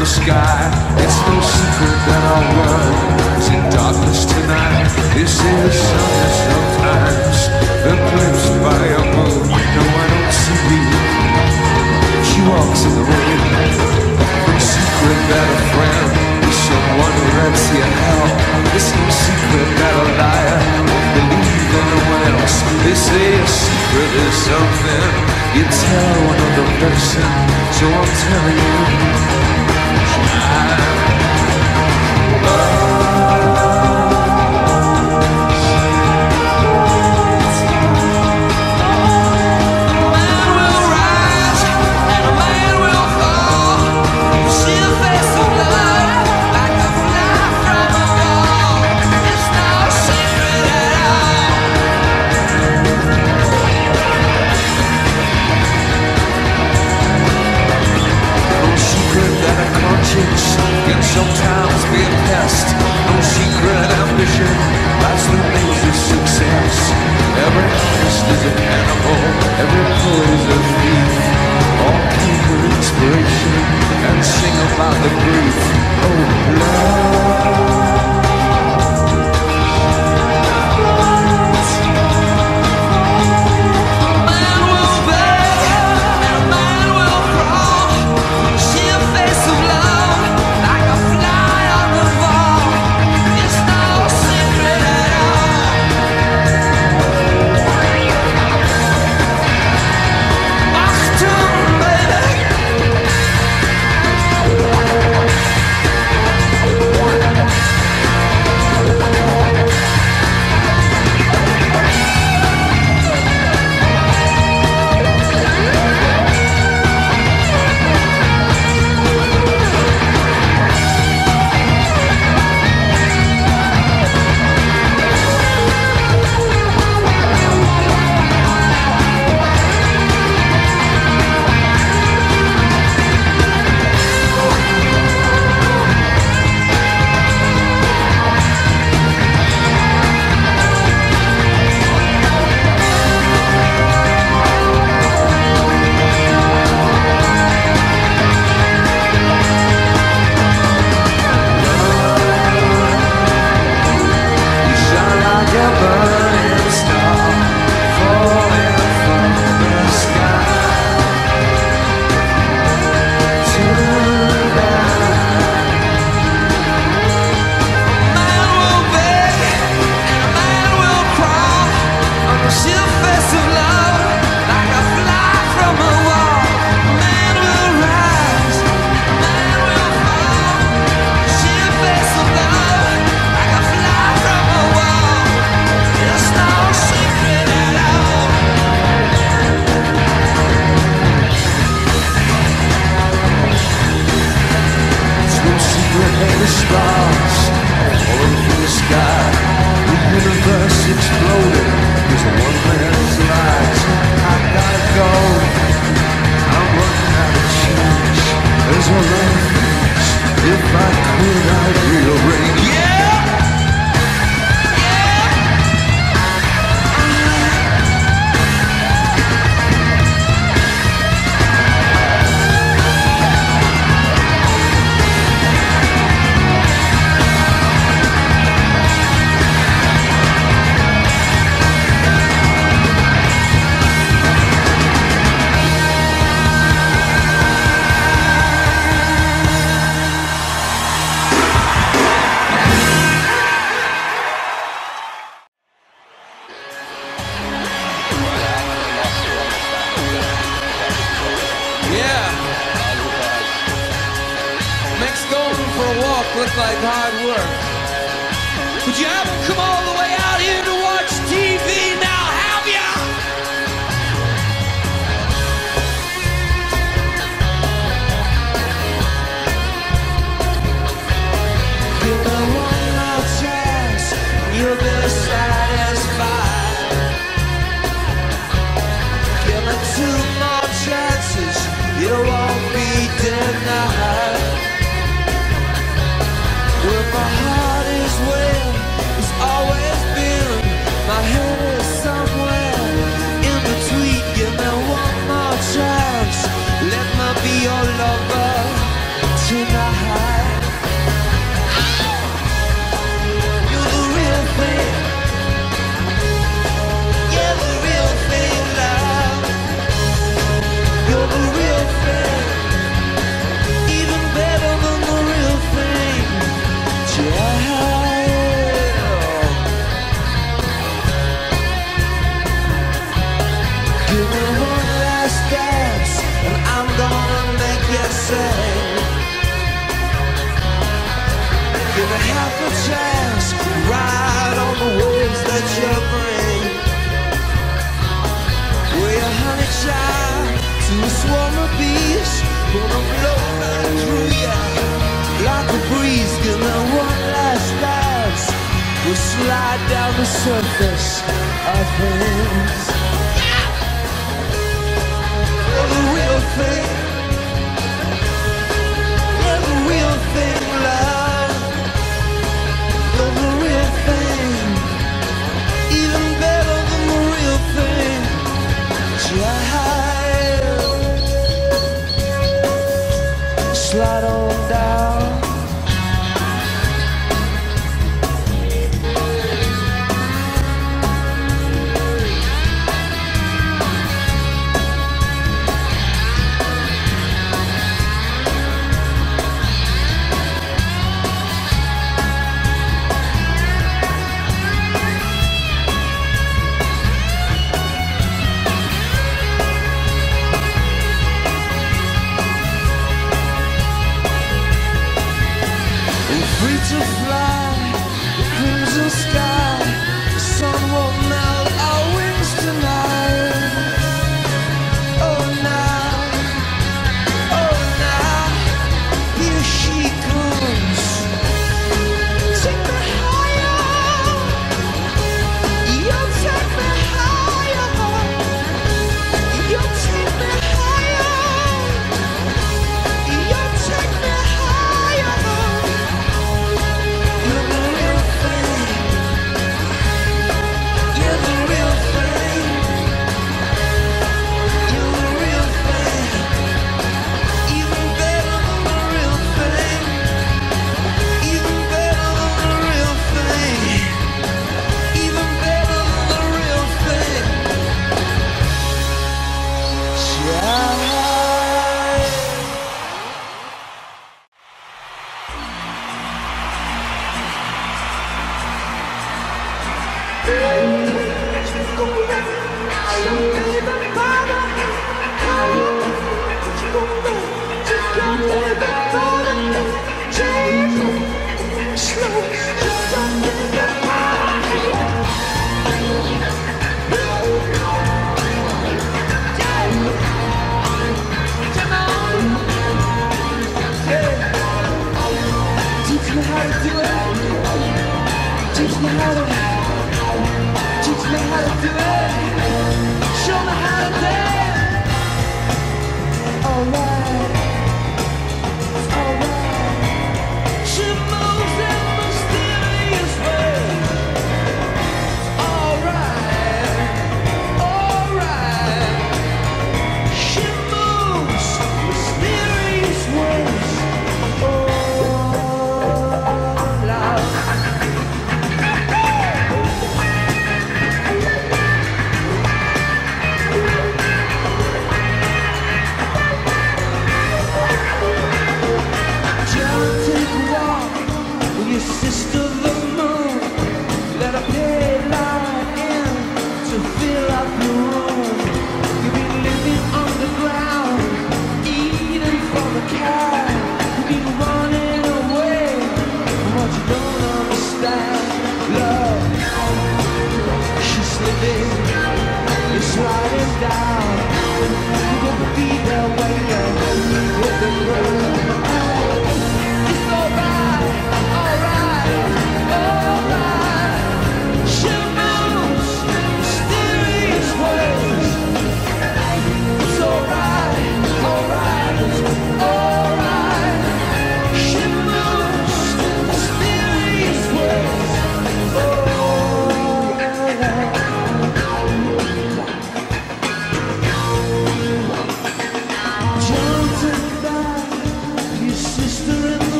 the sky. It's no secret that our world is in darkness tonight. Sun is sometimes eclipsed by a moon. No, I don't see you. She walks in the rain. No secret that a friend is someone who lets you help. It's no secret that a liar won't believe anyone else. They say a secret is something you tell another person. So I'm telling you. No pest. No secret ambition that's the of success. Every artist is a cannibal, every poet is a thief. All came with inspiration and sing about the grief. Oh, love.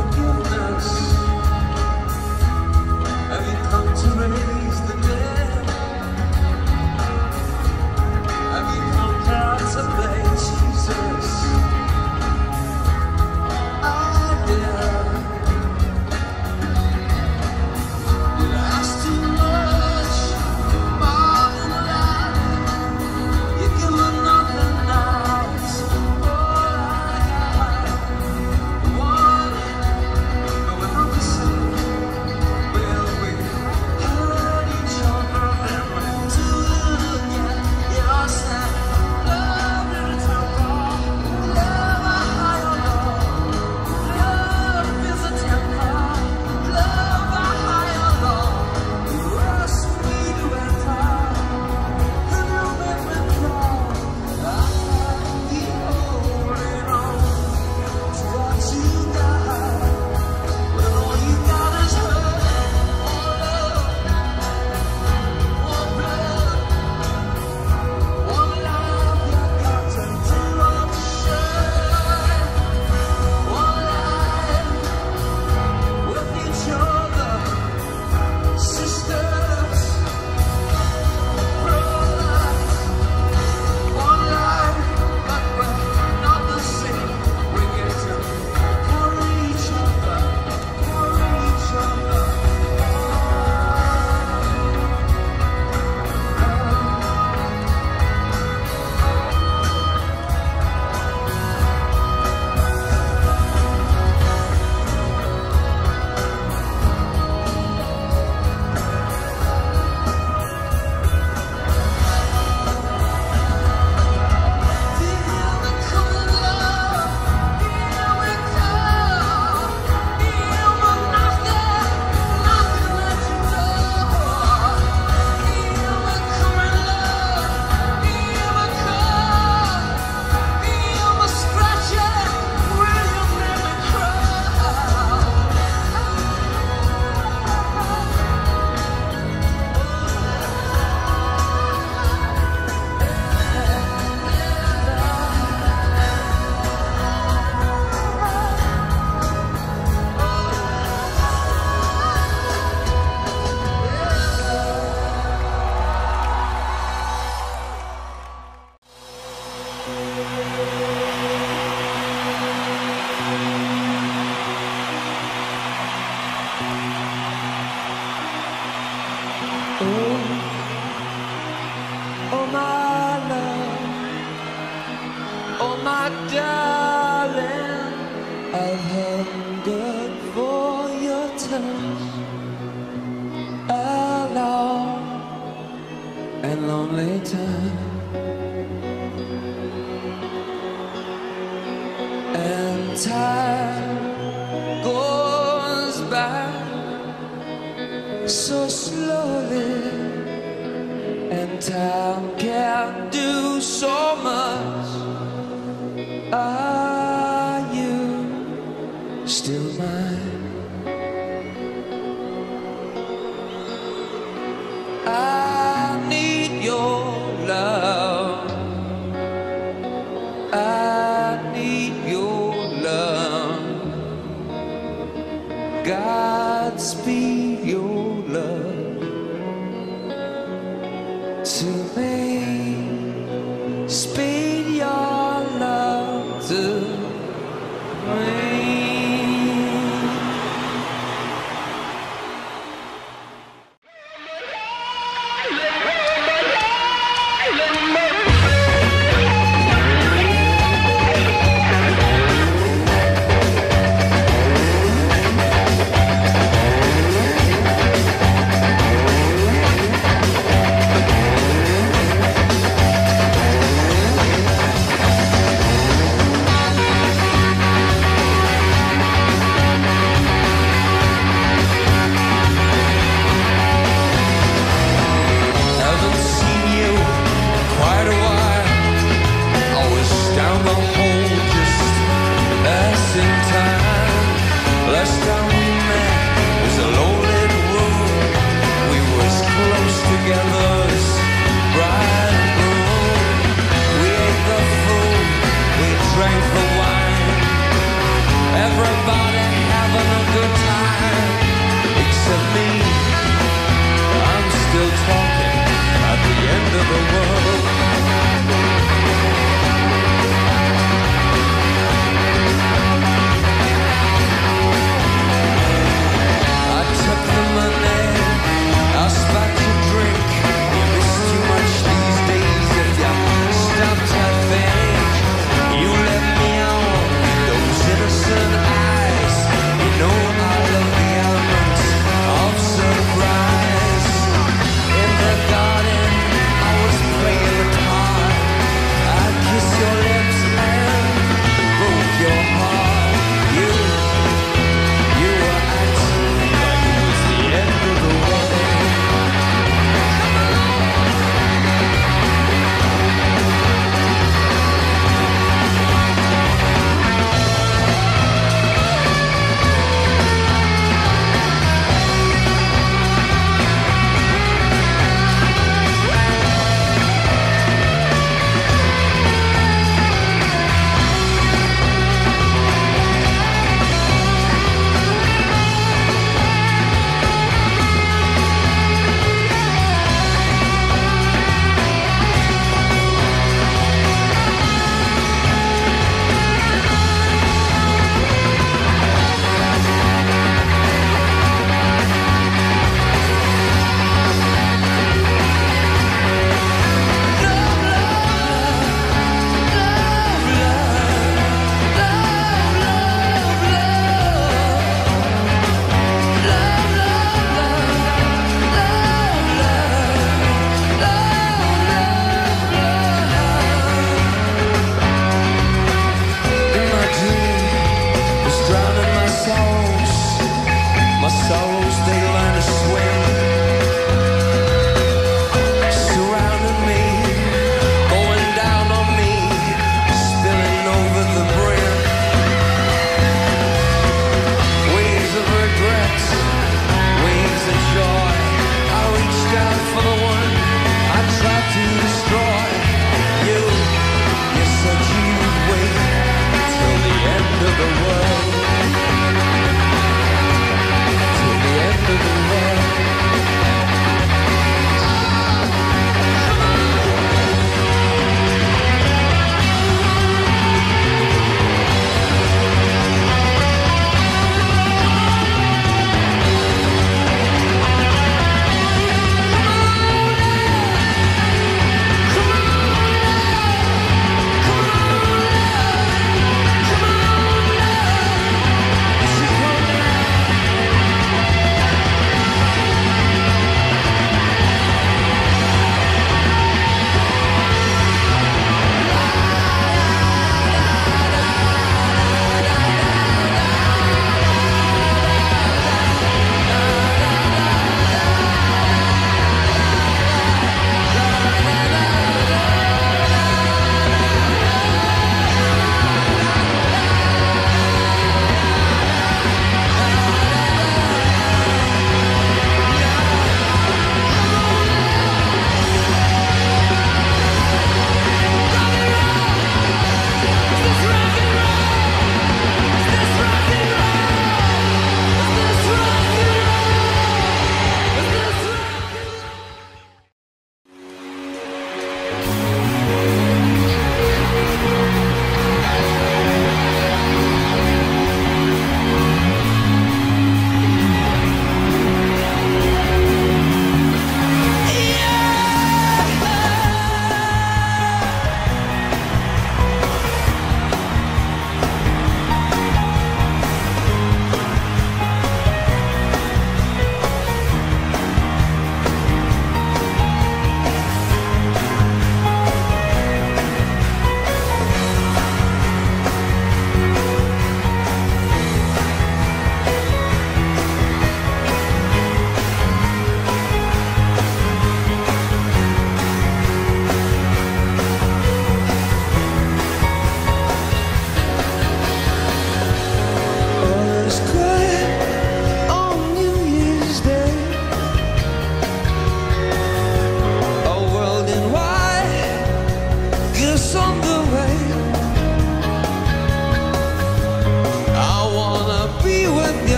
you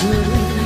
it's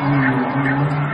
Gracias.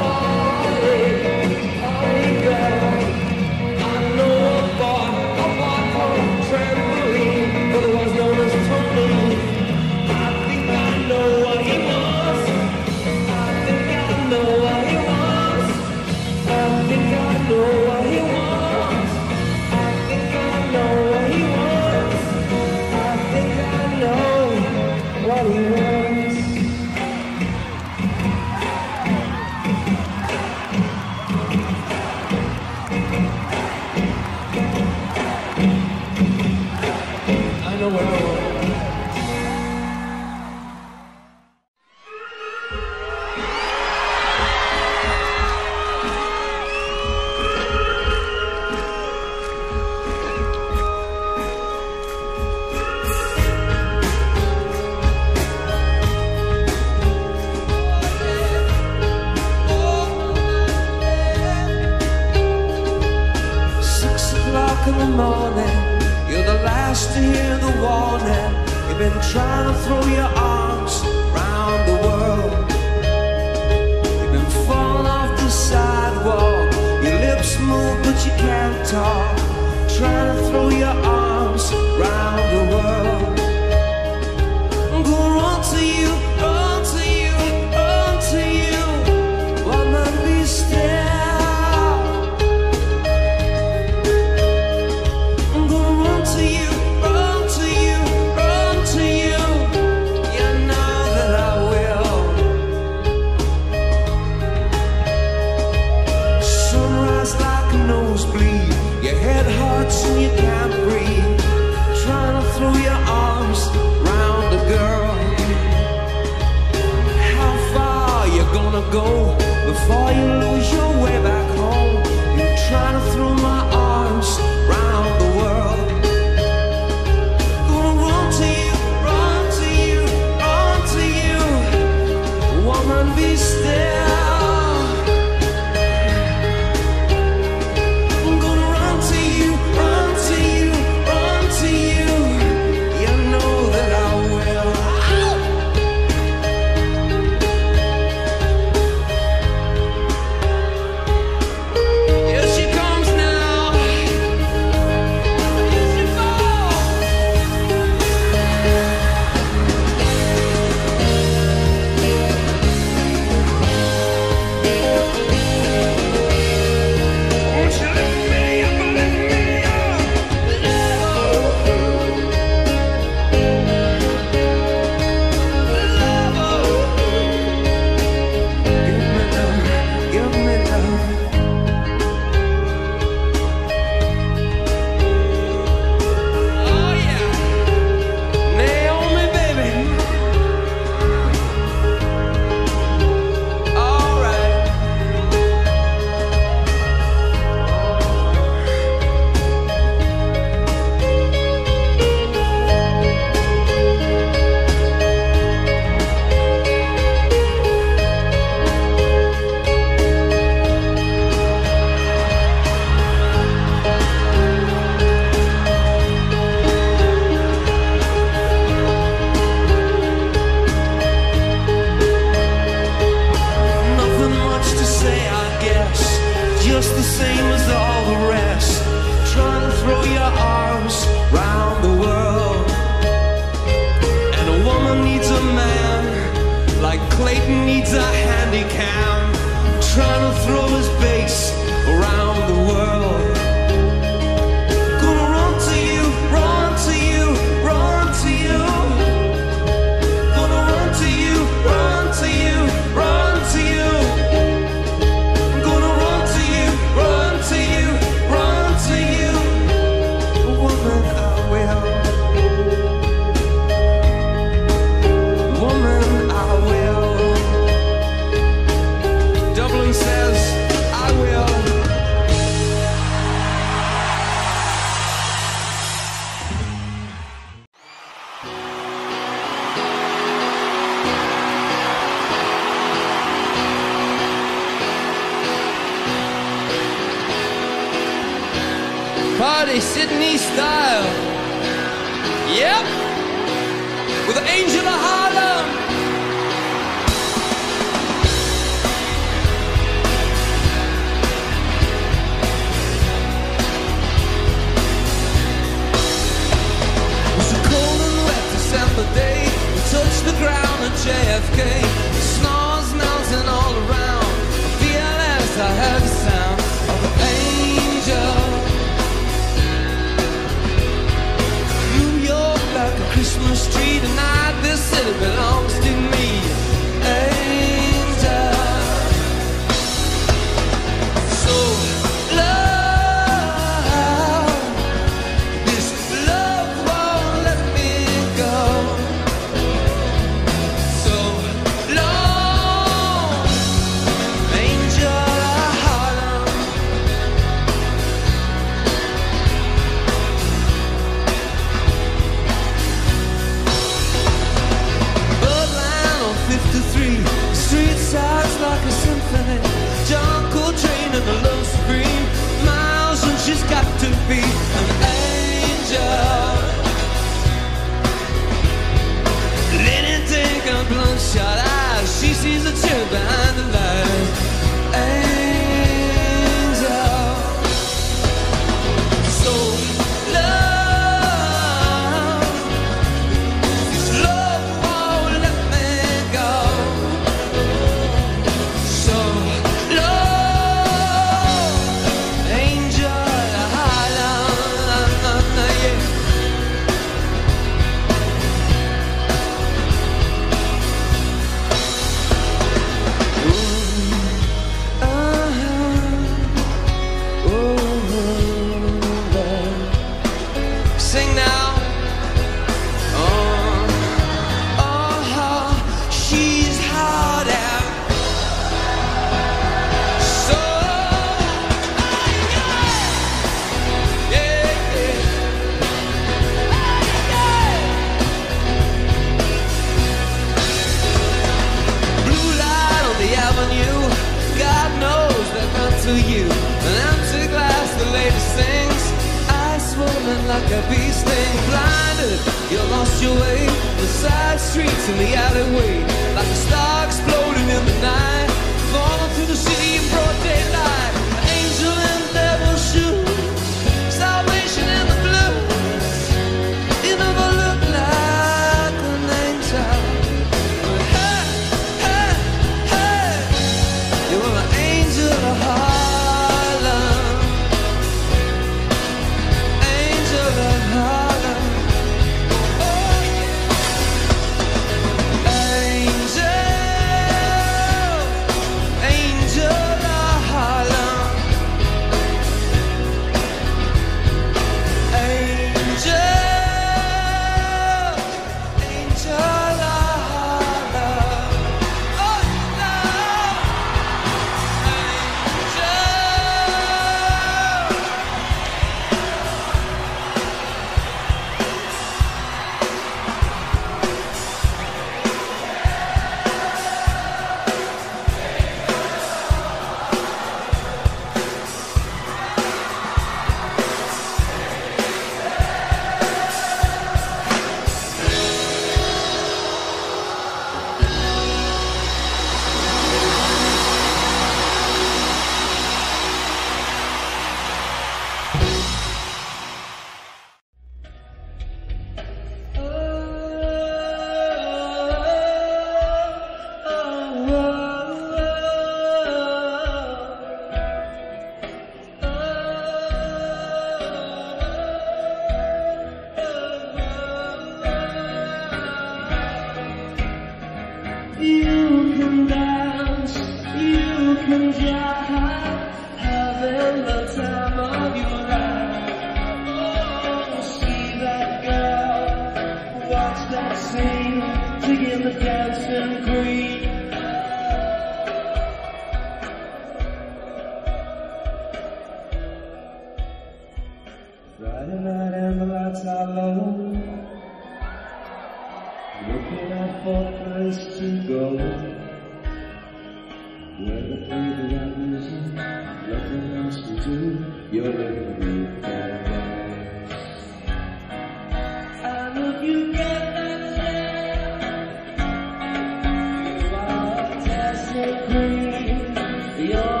Queen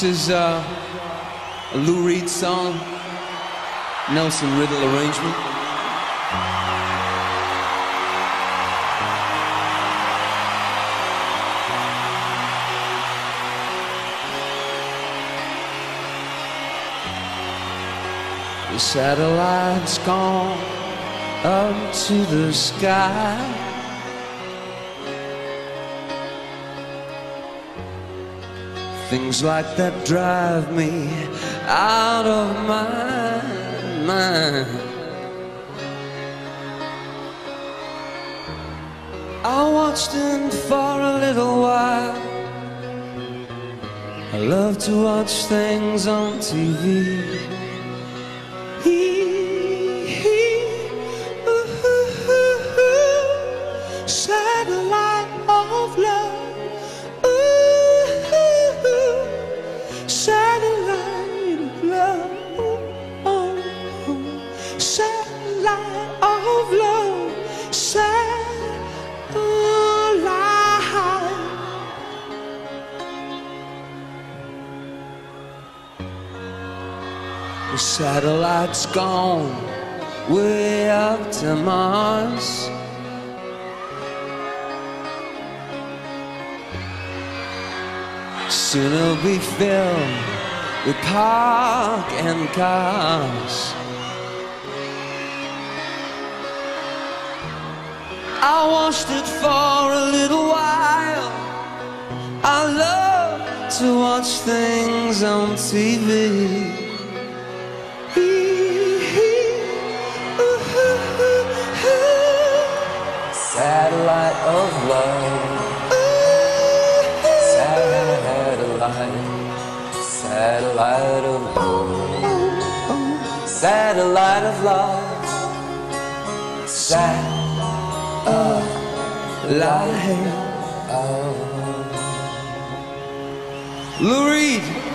This is uh, a Lou Reed song, Nelson Riddle arrangement. The satellite's gone up to the sky. Things like that drive me out of my mind. I watched him for a little while. I love to watch things on TV. Gone way up to Mars. Soon it'll be filled with park and cars. I watched it for a little while. I love to watch things on TV. Satellite of love. Satellite. Satellite of love. Satellite of love. Satellite. Lou Reed.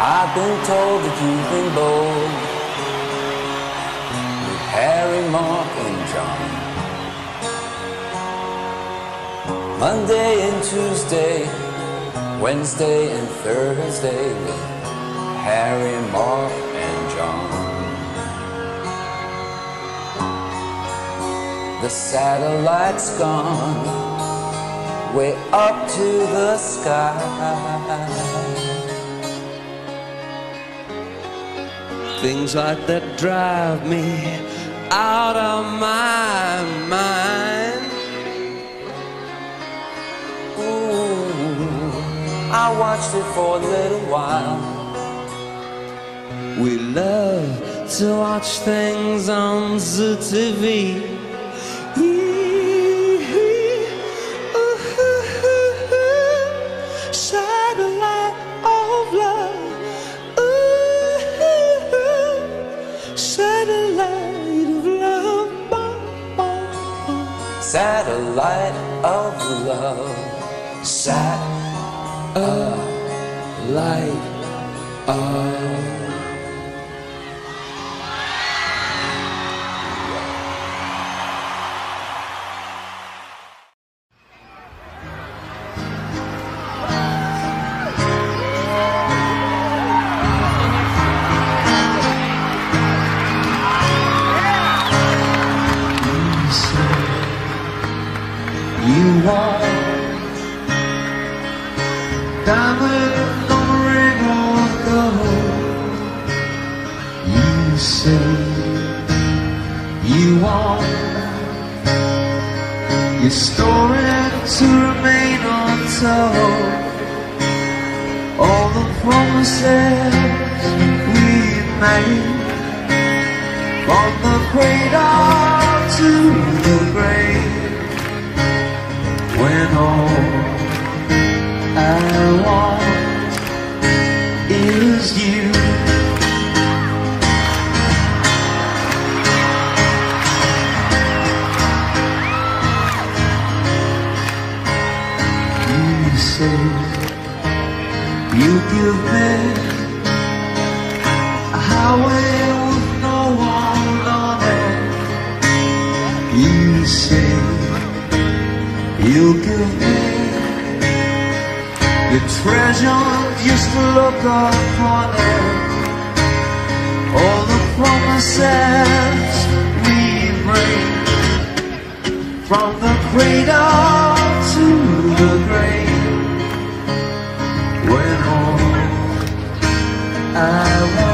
I've been told that you've been bold with Harry, Mark, and John. Monday and Tuesday, Wednesday and Thursday with Harry, Mark, and John. The satellite's gone way up to the sky. Things like that drive me out of my mind. Ooh, I watched it for a little while. We love to watch things on the TV. Satellite of love. Sat. Uh, light of You give me a highway with no one on it. You say you give me your treasure just to look upon it. All the promises we bring from the cradle I want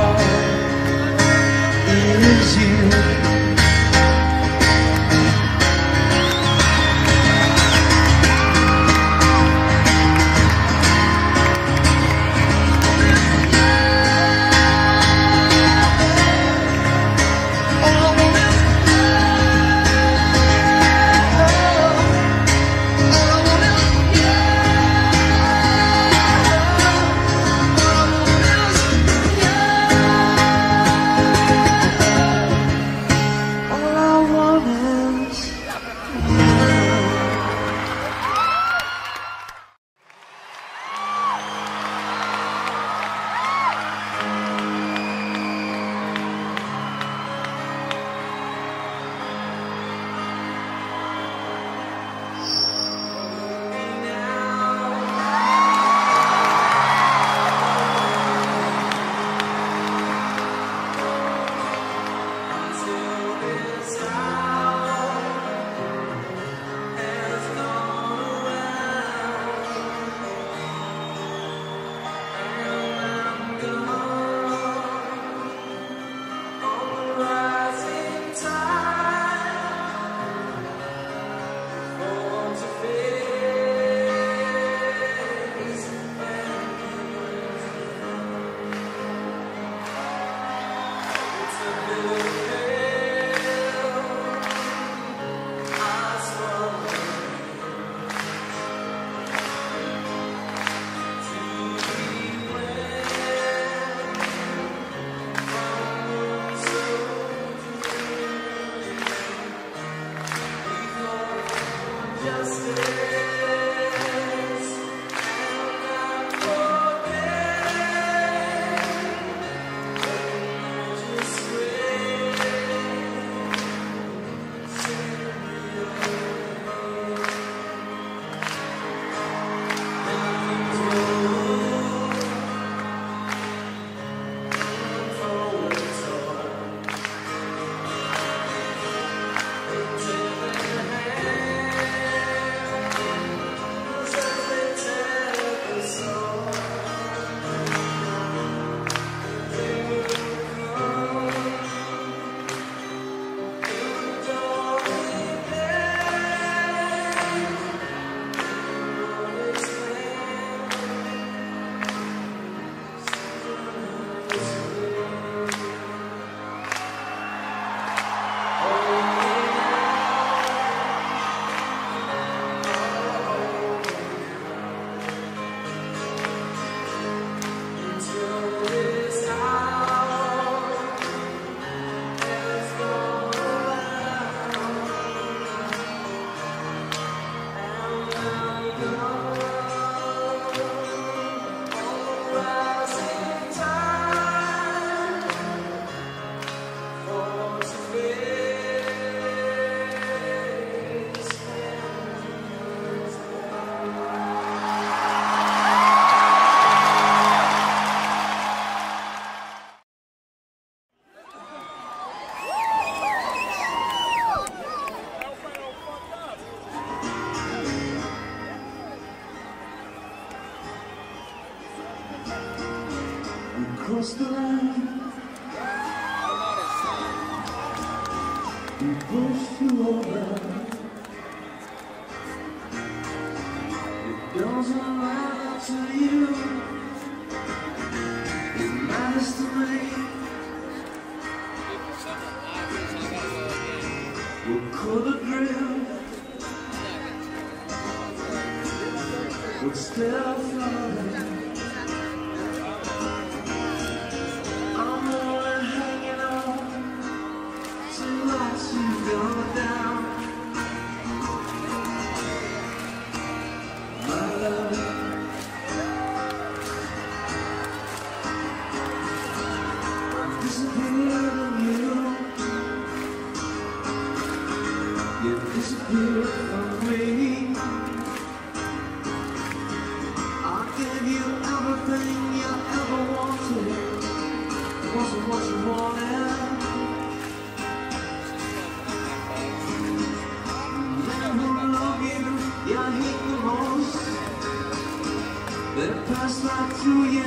pass right through you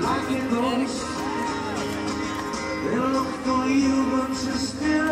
like a ghost. They look for you, but you're still.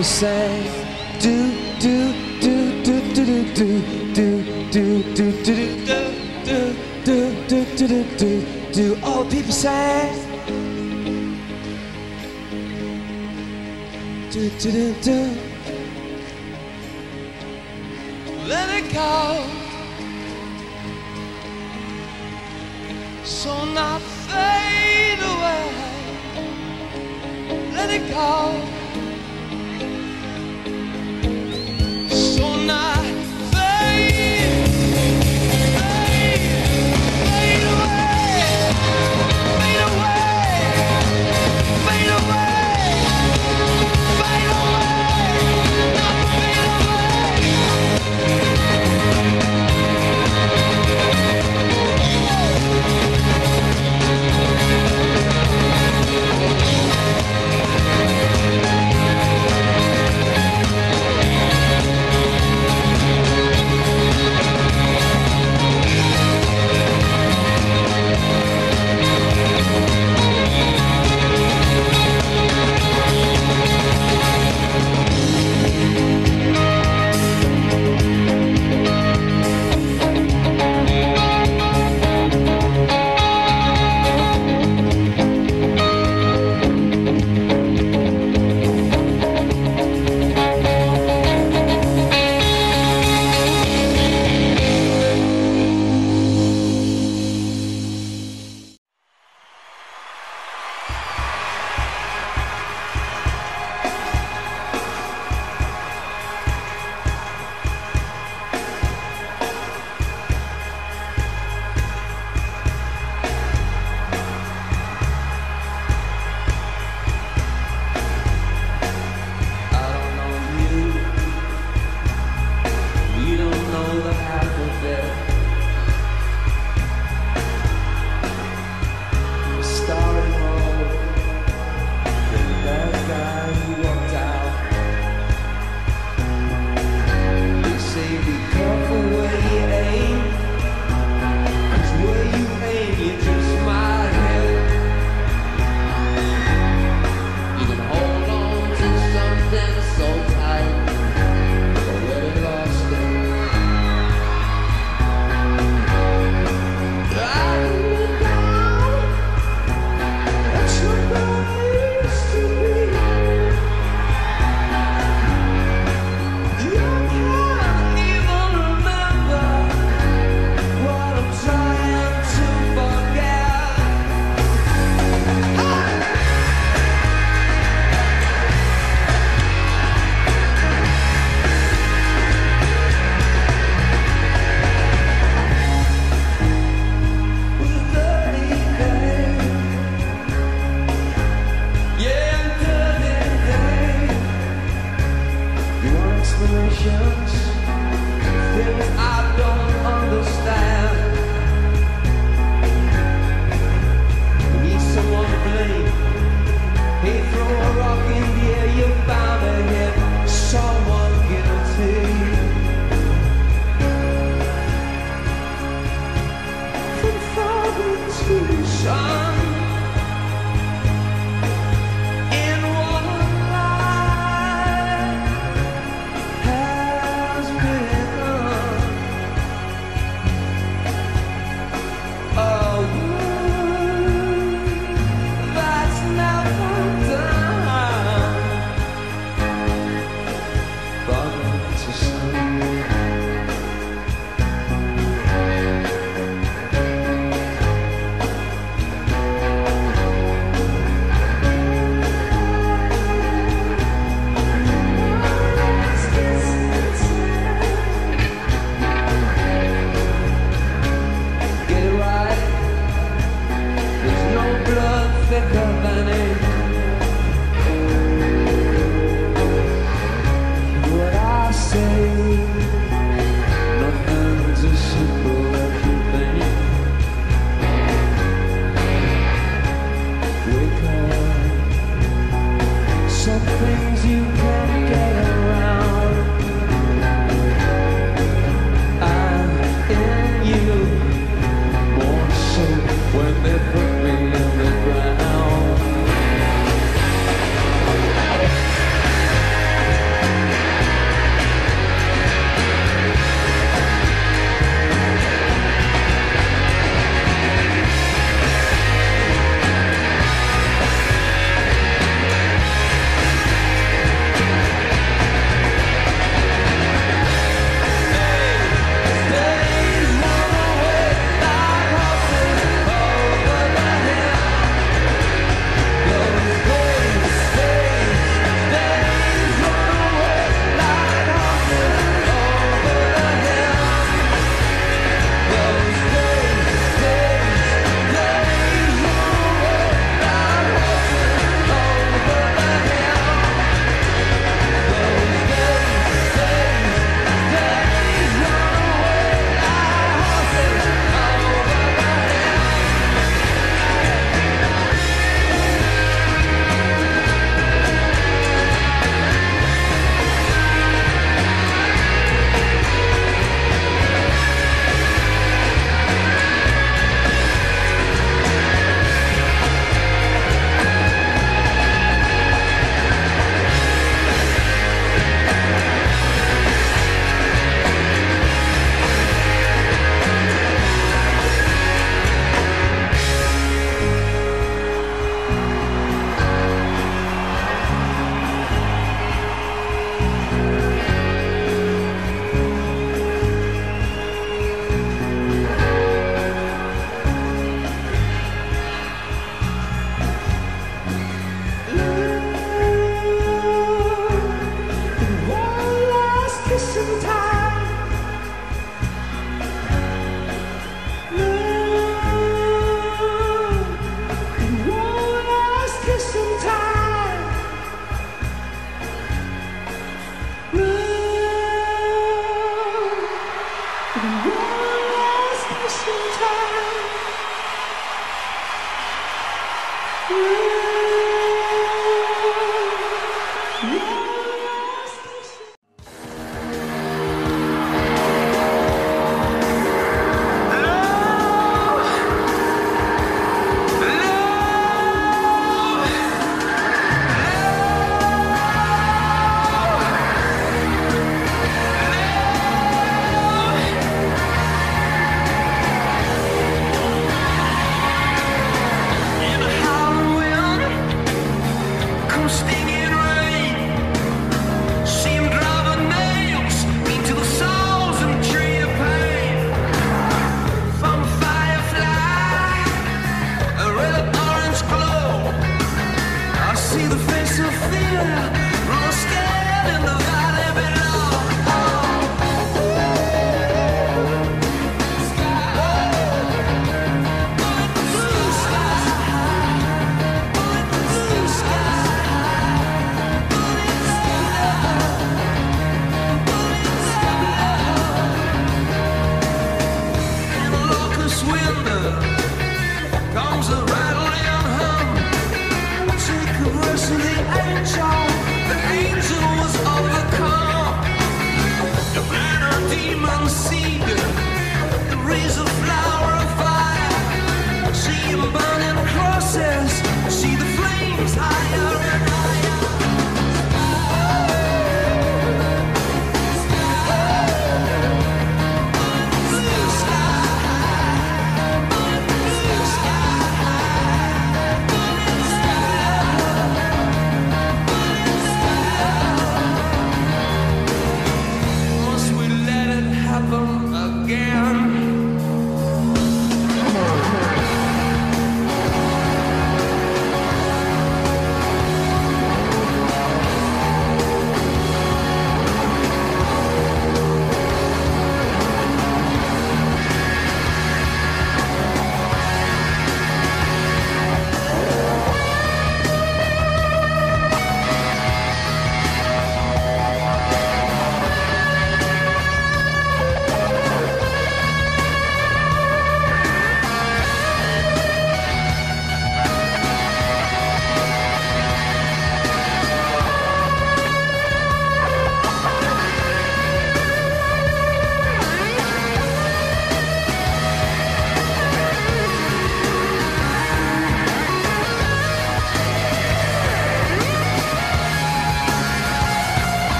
People say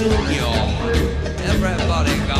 soon, y'all, everybody got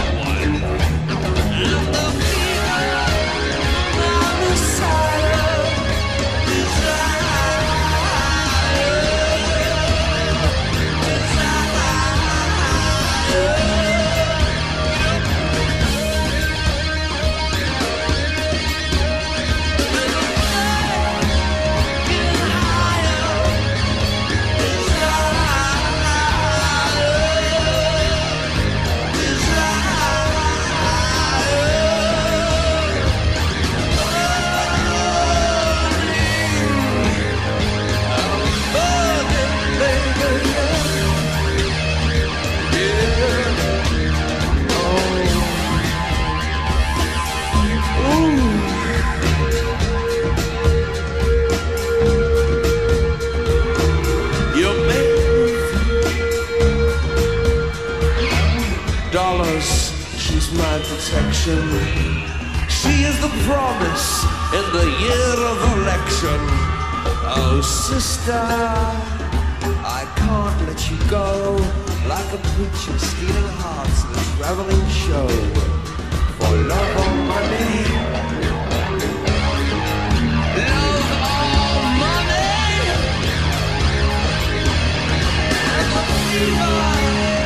She is the promise in the year of election. Oh, sister, I can't let you go like a preacher stealing hearts in a traveling show. For love or money. Love or money. Fever.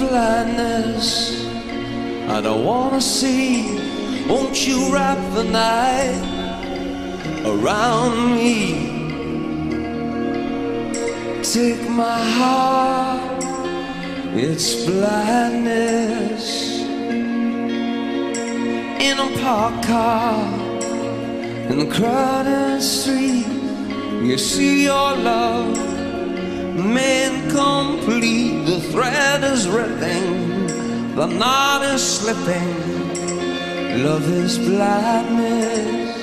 Blindness. I don't wanna see. Won't you wrap the night around me? Take my heart, it's blindness. In a parked car, in the crowded street, you see your love, man complete. The thread is ripping, the knot is slipping. Love is blindness.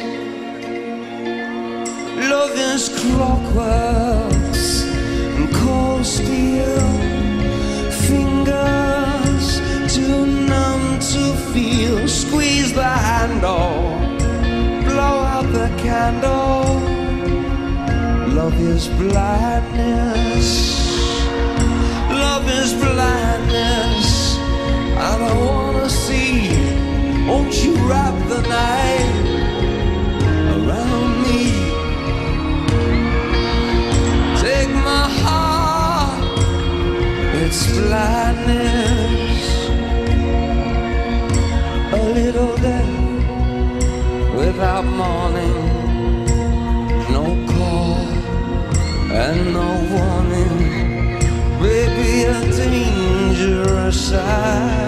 Love is clockworks and cold steel. Fingers too numb to feel. Squeeze the handle, blow out the candle. Love is blindness. Is blindness. I don't wanna see. Won't you wrap the night around me? Take my heart, it's blindness. A little day without morning, dangerous